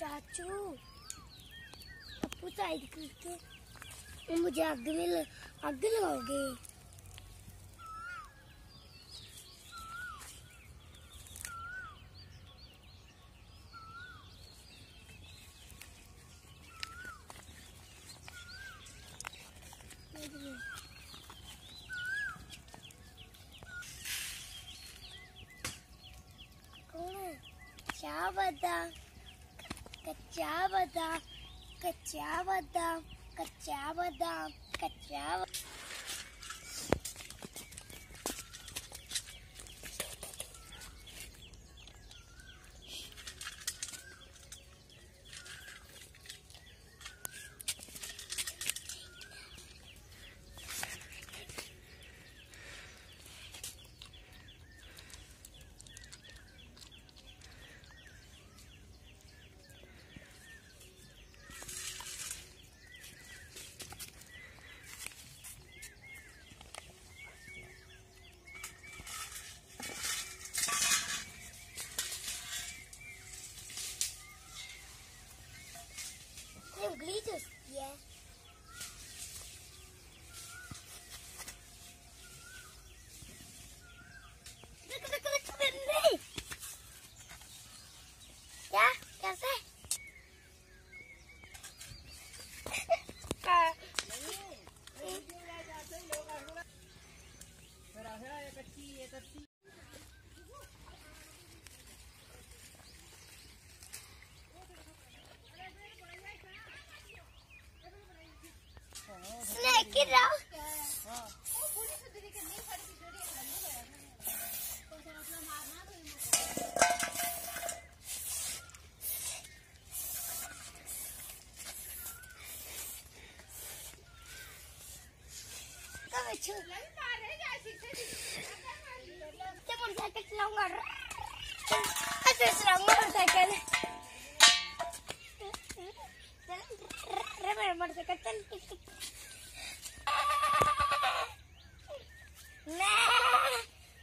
चाचू पप्पू साइड करके मुझे अग में आग लगाओगे? Кача вода, кача вода, кача вода, кача вода, кача вода. let's कब छु मोटरसाइकिल चलाऊँगा चलाऊँगा मोटरसाइकिल मेरा मोटरसाइकिल चल टिक टिक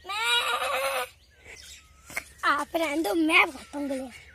मैं आप मैं बहुत पंगे